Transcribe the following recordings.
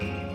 Bye.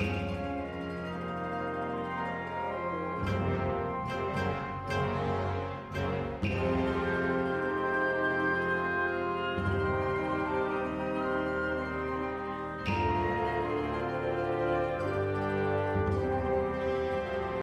Música